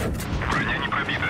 Броня не пробита.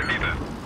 Броня не пробита.